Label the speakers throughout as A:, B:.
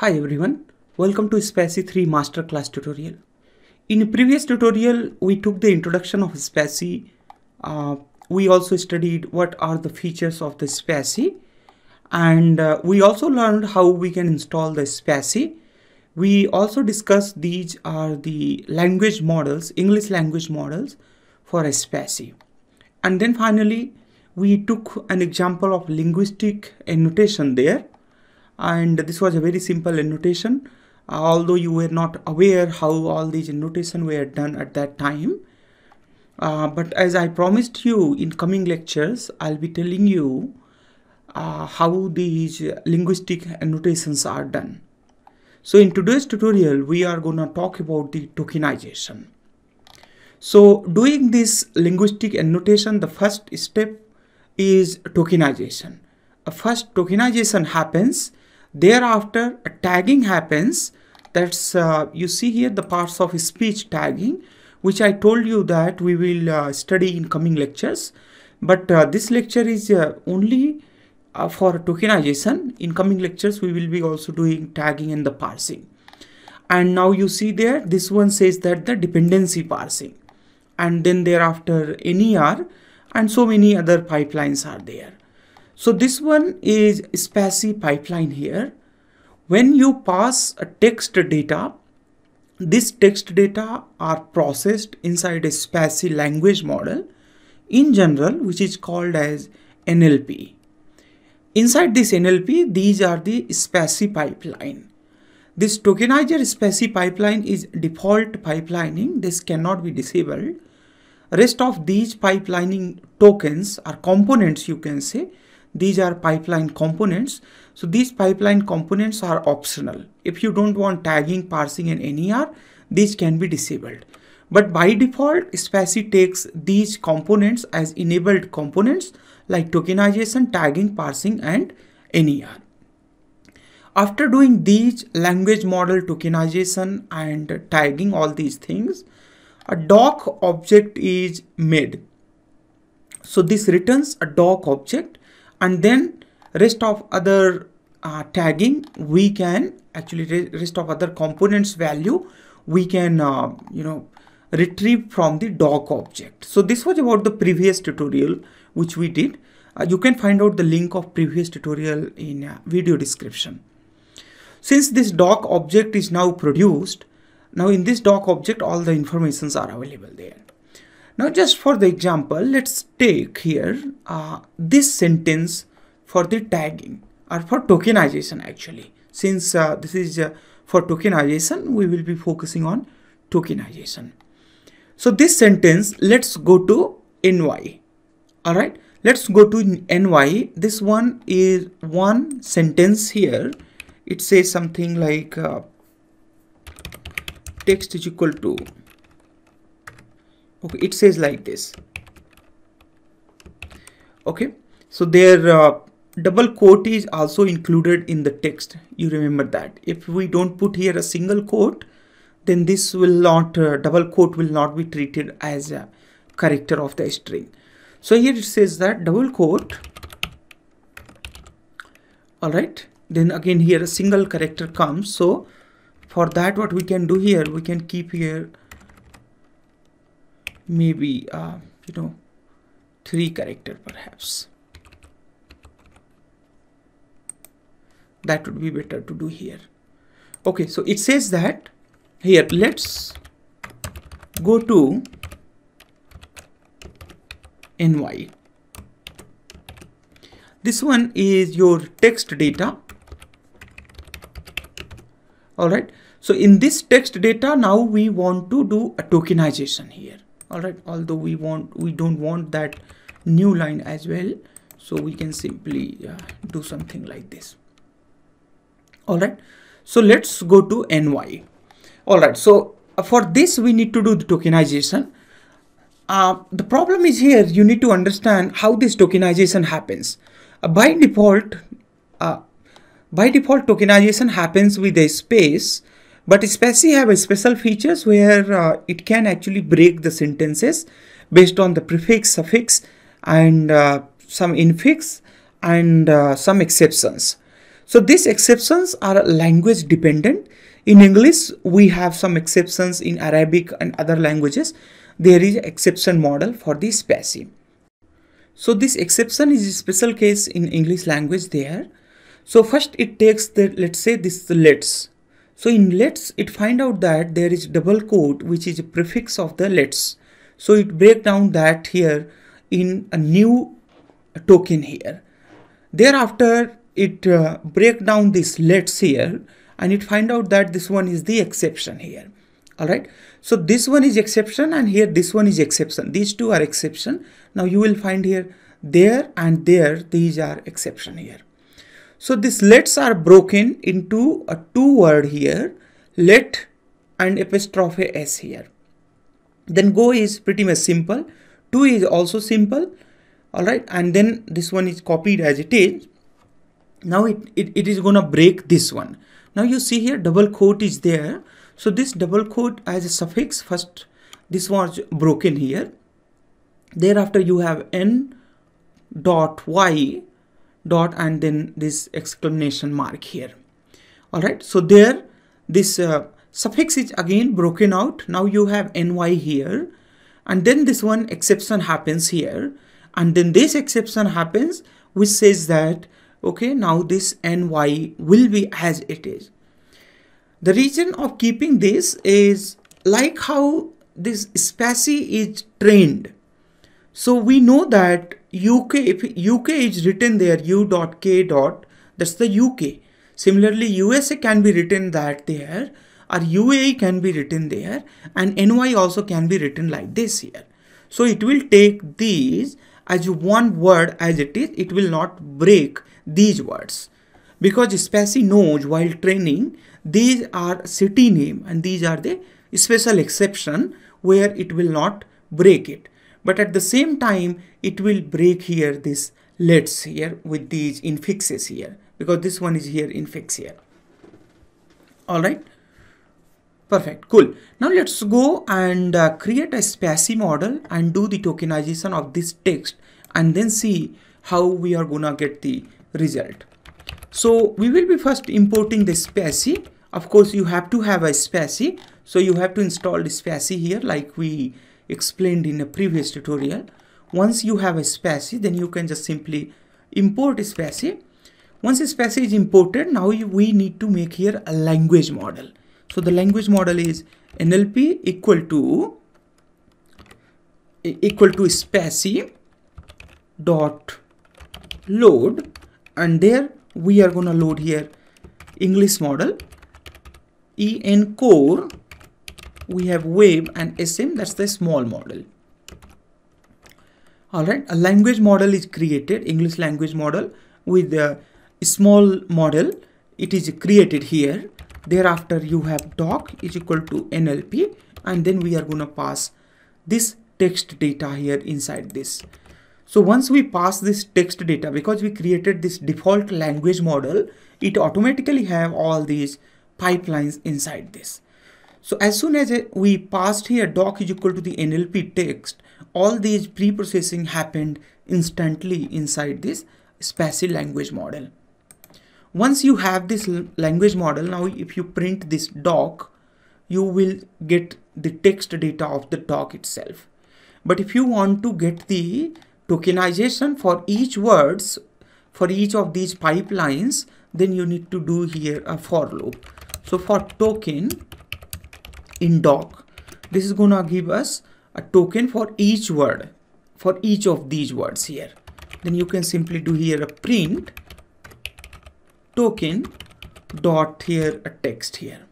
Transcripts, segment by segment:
A: Hi everyone, welcome to SPACY 3 masterclass tutorial. In a previous tutorial, we took the introduction of SPACY. Uh, we also studied what are the features of the SPACY and uh, we also learned how we can install the SPACY. We also discussed these are the language models, English language models for SPACY. And then finally, we took an example of linguistic annotation there and this was a very simple annotation although you were not aware how all these annotation were done at that time uh, but as I promised you in coming lectures I'll be telling you uh, how these linguistic annotations are done. So in today's tutorial we are gonna talk about the tokenization. So doing this linguistic annotation the first step is tokenization. First tokenization happens thereafter a tagging happens. That's uh, you see here the parts of speech tagging which I told you that we will uh, study in coming lectures. But uh, this lecture is uh, only uh, for tokenization. In coming lectures we will be also doing tagging and the parsing. And now you see there this one says that the dependency parsing. And then thereafter NER and so many other pipelines are there so this one is SPACY pipeline here. When you pass a text data, this text data are processed inside a SPACY language model in general, which is called as NLP. Inside this NLP, these are the SPACY pipeline. This tokenizer SPACY pipeline is default pipelining. This cannot be disabled. Rest of these pipelining tokens are components, you can say, these are pipeline components. So these pipeline components are optional. If you don't want tagging parsing and ner these can be disabled. But by default SPACY takes these components as enabled components like tokenization tagging parsing and ner after doing these language model tokenization and tagging all these things a doc object is made. So this returns a doc object and then rest of other uh, tagging we can actually rest of other components value we can uh, you know retrieve from the doc object. So this was about the previous tutorial which we did. Uh, you can find out the link of previous tutorial in uh, video description. Since this doc object is now produced now in this doc object all the informations are available there now just for the example, let's take here uh, this sentence for the tagging or for tokenization actually. Since uh, this is uh, for tokenization, we will be focusing on tokenization. So this sentence, let's go to NY. All right, let's go to NY. This one is one sentence here. It says something like uh, text is equal to okay it says like this. Okay so their uh, double quote is also included in the text. You remember that. If we don't put here a single quote then this will not uh, double quote will not be treated as a character of the string. So here it says that double quote all right then again here a single character comes. So for that what we can do here we can keep here maybe uh, you know three character perhaps. That would be better to do here. Okay so it says that here let's go to ny this one is your text data. All right so in this text data now we want to do a tokenization here all right although we want we don't want that new line as well so we can simply uh, do something like this. All right so let's go to ny all right so uh, for this we need to do the tokenization. Uh, the problem is here you need to understand how this tokenization happens. Uh, by default uh, by default tokenization happens with a space but SPACY have a special features where uh, it can actually break the sentences based on the prefix, suffix and uh, some infix and uh, some exceptions. So these exceptions are language dependent. In English, we have some exceptions in Arabic and other languages. There is exception model for the SPACY. So this exception is a special case in English language there. So first it takes the, let's say this let's. So in let's, it find out that there is double quote, which is a prefix of the let's. So it break down that here in a new token here. Thereafter, it uh, break down this let's here and it find out that this one is the exception here. All right. So this one is exception and here this one is exception. These two are exception. Now you will find here there and there these are exception here. So these lets are broken into a two word here let and apostrophe s here. Then go is pretty much simple. To is also simple. All right. And then this one is copied as it is. Now it, it, it is going to break this one. Now you see here double quote is there. So this double quote as a suffix first this was broken here. Thereafter you have n dot y dot and then this exclamation mark here. All right. So there this uh, suffix is again broken out. Now you have ny here and then this one exception happens here and then this exception happens which says that okay now this ny will be as it is. The reason of keeping this is like how this SPACY is trained. So we know that UK, if UK is written there, u dot k dot, that's the UK. Similarly, USA can be written that there or UAE can be written there and NY also can be written like this here. So it will take these as one word as it is, it will not break these words. Because SPACY knows while training, these are city name and these are the special exception where it will not break it. But at the same time, it will break here this let's here with these infixes here because this one is here infix here. All right. Perfect, cool. Now let's go and uh, create a SPACY model and do the tokenization of this text and then see how we are gonna get the result. So we will be first importing the SPACY. Of course, you have to have a SPACY. So you have to install the SPACY here like we explained in a previous tutorial. Once you have a SPACY, then you can just simply import a SPACY. Once a SPACY is imported, now we need to make here a language model. So the language model is NLP equal to equal to SPACY dot load and there we are gonna load here English model en core we have web and sm that's the small model. All right a language model is created english language model with a small model. It is created here. Thereafter you have doc is equal to nlp and then we are going to pass this text data here inside this. So once we pass this text data because we created this default language model it automatically have all these pipelines inside this so as soon as we passed here doc is equal to the nlp text all these pre-processing happened instantly inside this SPACY language model. Once you have this language model now if you print this doc you will get the text data of the doc itself. But if you want to get the tokenization for each words for each of these pipelines then you need to do here a for loop. So for token in doc. This is gonna give us a token for each word for each of these words here. Then you can simply do here a print token dot here a text here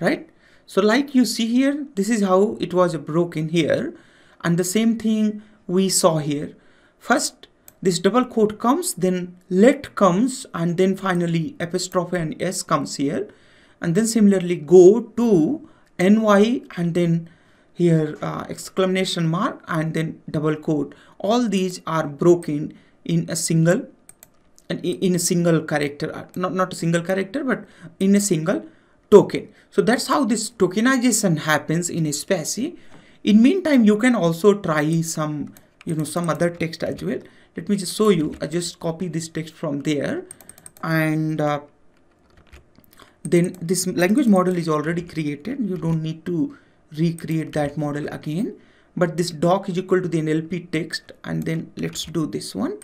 A: right? So like you see here this is how it was broken here and the same thing we saw here. First this double quote comes then let comes and then finally apostrophe and s comes here and then similarly go to ny and then here uh, exclamation mark and then double quote. All these are broken in a single and in a single character uh, not not a single character but in a single token. So that's how this tokenization happens in a SPACY in meantime you can also try some you know some other text as well. Let me just show you. I just copy this text from there. And uh, then this language model is already created. You don't need to recreate that model again. But this doc is equal to the NLP text and then let's do this one.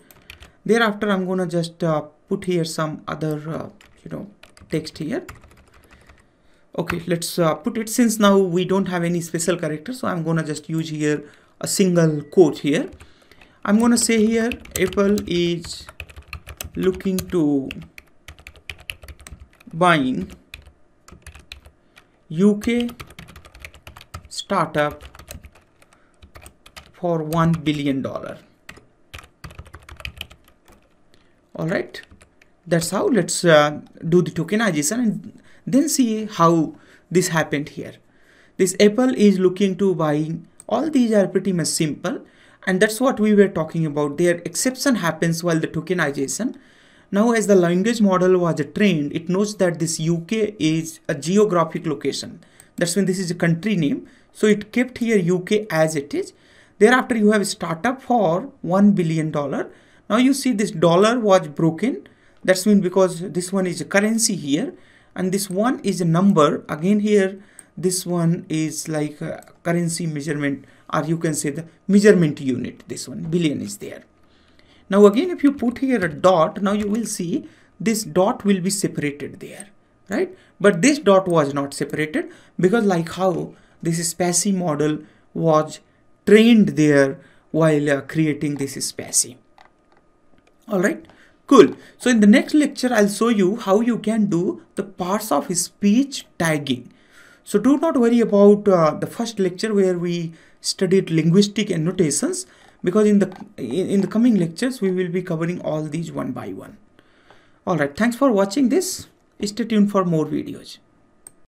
A: Thereafter I'm gonna just uh, put here some other uh, you know text here. Okay let's uh, put it. Since now we don't have any special character so I'm gonna just use here a single quote here. I'm gonna say here Apple is looking to buying UK startup for one billion dollar. All right. That's how let's uh, do the tokenization and then see how this happened here. This apple is looking to buying all these are pretty much simple. And that's what we were talking about. Their exception happens while the tokenization now as the language model was trained it knows that this uk is a geographic location. That's when this is a country name. So it kept here uk as it is. Thereafter you have a startup for 1 billion dollar. Now you see this dollar was broken. That's mean because this one is a currency here. And this one is a number. Again here this one is like a currency measurement or you can say the measurement unit. This one billion is there now again if you put here a dot now you will see this dot will be separated there right but this dot was not separated because like how this spaCy model was trained there while uh, creating this spaCy all right Cool. So in the next lecture, I'll show you how you can do the parts of speech tagging. So do not worry about uh, the first lecture where we studied linguistic annotations because in the in the coming lectures we will be covering all these one by one. All right. Thanks for watching this. Stay tuned for more videos.